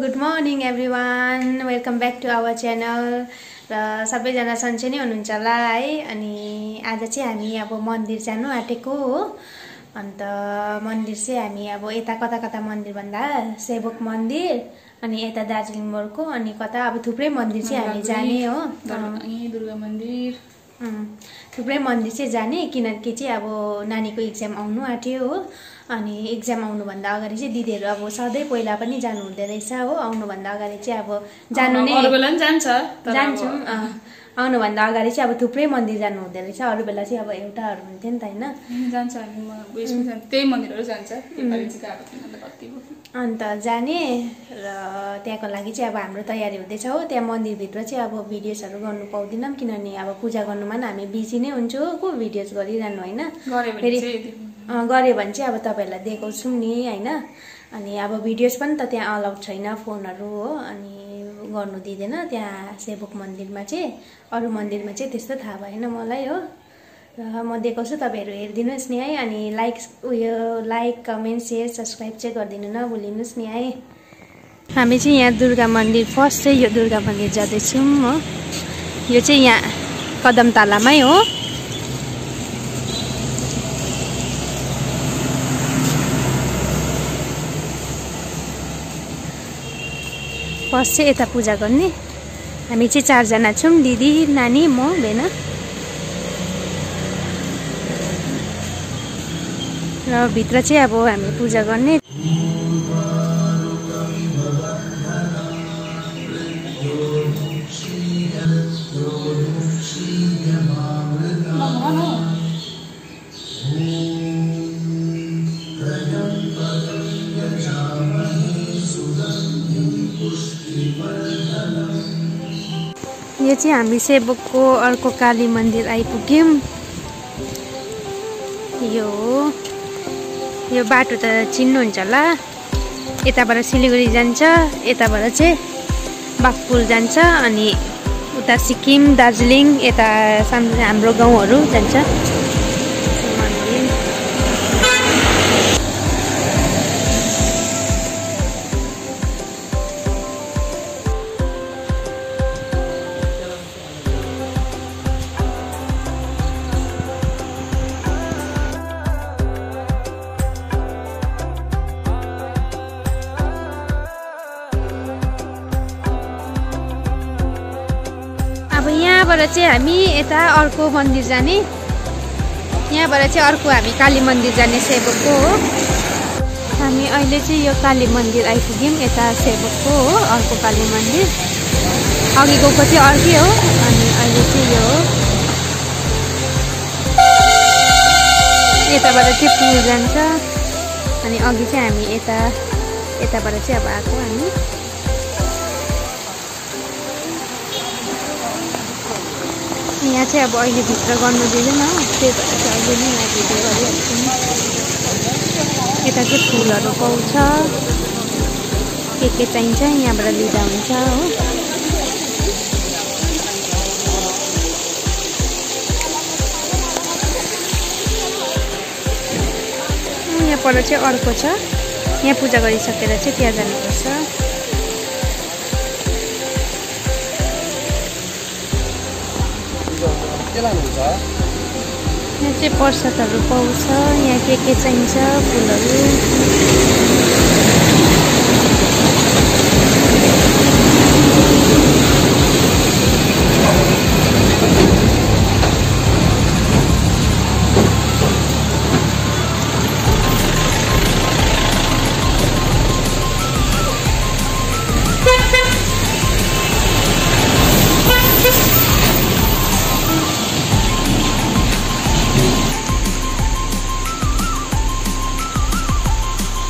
Good morning everyone welcome back to our channel र सबैजना सन्चै नै हुनुहुन्छ होला है? अनि आज चाहिँ हामी अब मन्दिर जानु आँटेको हो। अन्त मन्दिर चाहिँ हामी अब यता कता कता मन्दिर भन्दा सेवक मन्दिर अनि यता दार्जिलिङ मोडको अनि कता अब थुप्रै मन्दिर चाहिँ हामी जाने हो। दुर्गा मन्दिर। थुप्रै मन्दिर चाहिँ जाने किनकि चाहिँ अब नानीको इक्जाम आउनु आँट्यो हो। अनि इक्जाम आउनुभन्दा अगाडि चाहिँ दिदीहरू अब सधैँ पहिला पनि जानु हुँदो रहेछ हो। आउनुभन्दा अगाडि चाहिँ अब जानु नै जान्छ जान्छौँ। आउनुभन्दा अगाडि चाहिँ अब थुप्रै मन्दिर जानु हुँदो रहेछ। अरू बेला चाहिँ अब एउटाहरू हुन्थ्यो नि त होइन। जान्छ त्यही मन्दिरहरू जान्छ। अन्त जाने र त्यहाँको लागि चाहिँ अब हाम्रो तयारी हुँदैछ हो। त्यहाँ मन्दिरभित्र चाहिँ अब भिडियोजहरू गर्नु पाउँदैनौँ किनभने अब पूजा गर्नुमा पनि हामी बिजी नै हुन्छु को भिडियोज गरिरहनु होइन? फेरि गऱ्यो भने चाहिँ अब तपाईँहरूलाई देखाउँछौँ नि होइन? अनि अब भिडियोज पनि त त्यहाँ अलाउड छैन फोनहरू हो। अनि गर्नु दिँदैन त्यहाँ सेवक मन्दिरमा चाहिँ। अरू मन्दिरमा चाहिँ त्यस्तो थाहा भएन मलाई हो। म देखाउँछु तपाईँहरू हेरिदिनुहोस् नि है अनि लाइक उयो लाइक कमेन्ट सेयर सब्सक्राइब चाहिँ गरिदिनु नभुलिनुहोस् नि है। हामी चाहिँ यहाँ दुर्गा मन्दिर फर्स्ट चाहिँ यो दुर्गा मन्दिर जाँदैछौँ हो यो चाहिँ यहाँ कदम तालामै हो। फर्स्ट चाहिँ यता पूजा गर्ने। हामी चाहिँ चारजना छौँ दिदी नानी म भेना। र भित्र चाहिँ अब हामी पूजा गर्ने। यो चाहिँ हामी सेवकको अर्को काली मन्दिर आइपुग्यौँ यो यो बाटो त चिन्नुहुन्छ होला। यताबाट सिलगढी जान्छ यताबाट चाहिँ बाघपुल जान्छ अनि उता सिक्किम दार्जिलिङ यता हाम्रो गाउँहरू जान्छ। चाहिँ हामी यता अर्को मन्दिर जाने। यहाँबाट चाहिँ अर्को हामी काली मन्दिर जाने सेवकको हो। हामी अहिले चाहिँ यो काली मन्दिर आइपुग्यौँ यता सेवकको हो अर्को काली मन्दिर। अघि गएको चाहिँ अर्कै हो अनि अहिले चाहिँ यो हो। यताबाट चाहिँ पुल जान्छ अनि अघि चाहिँ हामी यता यताबाट चाहिँ अब आएको हामी। यहाँ चाहिँ अब अहिले भित्र गर्नु दिँदैन त्यही भएर चाहिँ अहिले नै यहाँ भिडियो गरिहाल्छु। यता चाहिँ फुलहरू पाउँछ। के के चाहिन्छ यहाँबाट लिँदा हुन्छ हो। यहाँ पर चाहिँ अर्को छ। यहाँ पूजा गरिसकेर चाहिँ त्यहाँ जानुपर्छ। यहाँ चाहिँ प्रसादहरू पाउँछ यहाँ के के चाहिन्छ फुलहरू।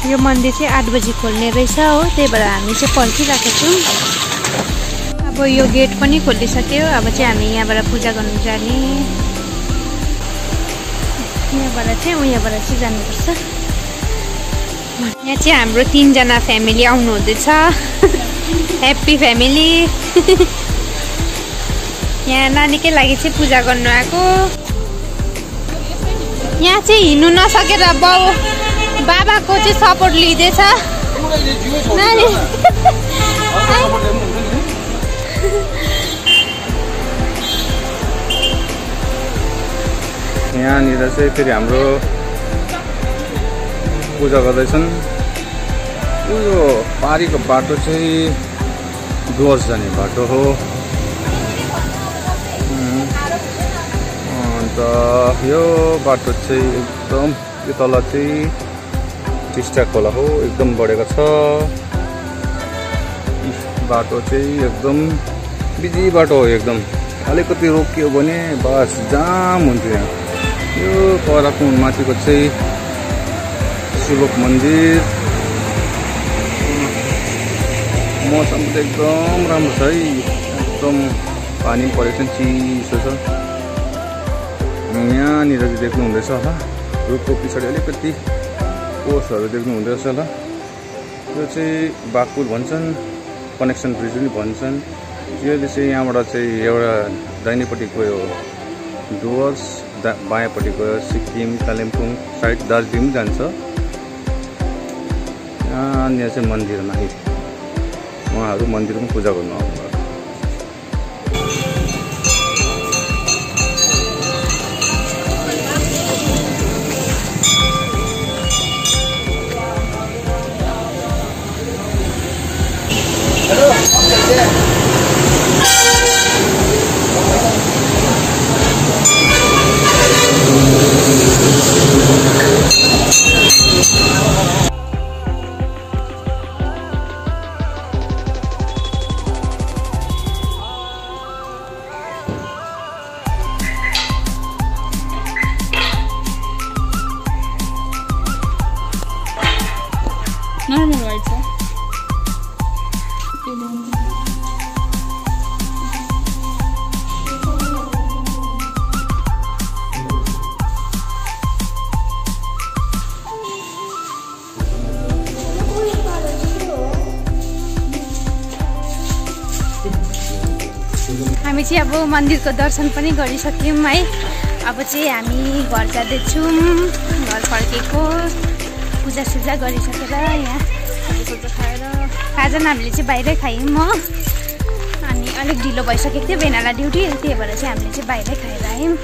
यो मन्दिर चाहिँ आठ बजी खोल्ने रहेछ हो त्यही भएर हामी चाहिँ पर्खिरहेको छौँ। अब यो गेट पनि खोलिसक्यो अब चाहिँ हामी यहाँबाट पूजा गर्नु जाने। यहाँबाट चाहिँ उहाँबाट चाहिँ जानुपर्छ। यहाँ चाहिँ हाम्रो तिनजना फ्यामिली आउनु हुँदैछ ह्याप्पी फ्यामिली यहाँ नानीकै लागि चाहिँ पूजा गर्नु आएको। यहाँ चाहिँ हिँड्नु नसकेर बाउ। बाबाको चाहिँ सपोर्ट लिँदैछ। यहाँनिर चाहिँ फेरि हाम्रो पूजा गर्दैछन्। यो पारीको बाटो चाहिँ डुवर्स जाने बाटो हो। अन्त यो बाटो चाहिँ एकदम यो तल चाहिँ टिस्टा खोला हो एकदम बढेको छ। बाटो चाहिँ एकदम बिजी बाटो हो एकदम। अलिकति रोकियो भने बस जाम हुन्थ्यो यहाँ। यो परको माथिको चाहिँ शिवक मन्दिर। मौसम चाहिँ एकदम राम्रो छ है। एकदम पानी परेको छ चिसो छ। यहाँनिर चाहिँ देख्नु हुँदैछ होला। रुखको पछाडि अलिकति पोस्टहरू देख्नु हुँदैछ होला। यो चाहिँ बाघपुल भन्छन् कनेक्सन ब्रिज पनि भन्छन्। यसले चाहिँ यहाँबाट चाहिँ एउटा दाहिनेपट्टि गयो डुवर्स दा बायाँपट्टि गयो सिक्किम कालिम्पोङ साइड दार्जिलिङ जान्छ। यहाँनिर चाहिँ मन्दिरमा उहाँहरू मन्दिरमा पूजा गर्नु हामी चाहिँ अब मन्दिरको दर्शन पनि गरिसक्यौँ है। अब चाहिँ हामी घर जाँदैछौँ घर फर्केको पूजासुजा गरिसकेर यहाँ। खाजा हामीले चाहिँ बाहिरै खायौँ हो अनि अलिक ढिलो भइसकेको थियो बेनाला ड्युटी त्यही भएर चाहिँ हामीले चाहिँ बाहिरै खाएर आयौँ।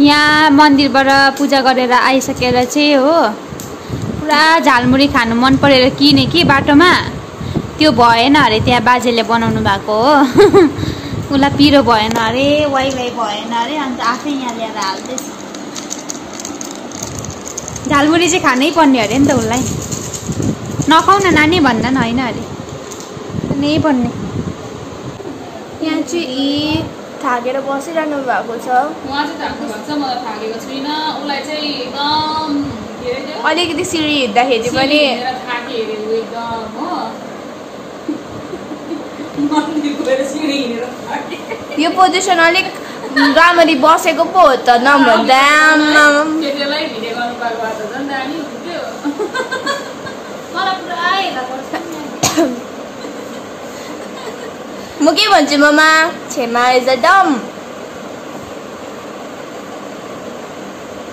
यहाँ मन्दिरबाट पूजा गरेर आइसकेर चाहिँ हो पुरा झालमुरी खानु मन परेर किने कि बाटोमा? त्यो भएन अरे त्यहाँ बाजेले बनाउनु भएको हो। उसलाई पिरो भएन अरे वाइ वाइ भएन अरे अन्त आफै यहाँ ल्याएर हाल्दैछ झालमुरी चाहिँ खानै पर्ने अरे नि त उसलाई। नखाउ न नानी भन्दा नि होइन अरे। नै पर्ने यहाँ चाहिँ यी थाकेर बसिरहनु भएको छ। उहाँ चाहिँ थाक्नु भएको छ मलाई थाकेको छुइनँ उसलाई चाहिँ एकदम के अरे त्यो? अलिकति सिँढी हिँड्दाखेरि पनि यो पोजिसन अलिक राम्ररी बसेको पो हो त नभन्दा म के भन्छु ममा छेमा इज अ डम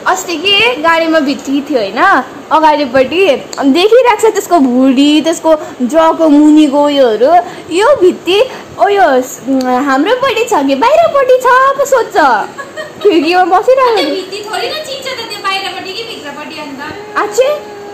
अस्ति कि गाडीमा भित्री थियो होइन अगाडिपट्टि अनि देखिरहेको छ त्यसको भुँडी त्यसको जको मुनिको उयोहरू यो भित्ती उयो हाम्रोपट्टि छ कि बाहिरपट्टि छ पो सोध्छ खिड्कीमा बसिरहेको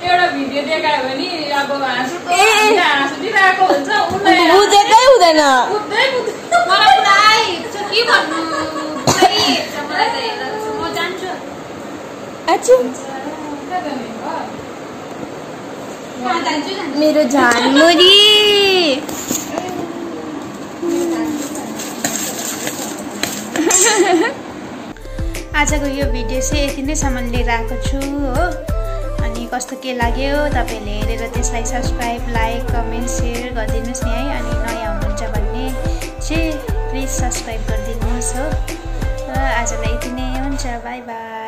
एउटा भिडियो देखायो भने अब हाँसु ए, ए। हाँसु दिइरहेको हुन्छ उसलाई बुझेकै हुँदैन। के भन्नु। म जान्छु। मेरो झानमुरी आजको यो भिडियो चाहिँ यति नैसम्म लिएर आएको छु हो। कस्तो के लाग्यो? तपाईँहरूले हेरेर त्यसलाई सब्सक्राइब लाइक कमेन्ट सेयर गरिदिनुहोस् नि है अनि नयाँ हुनुहुन्छ भने चाहिँ प्लिज सब्सक्राइब गरिदिनुहोस् हो। आजलाई यति नै हुन्छ बाई बाई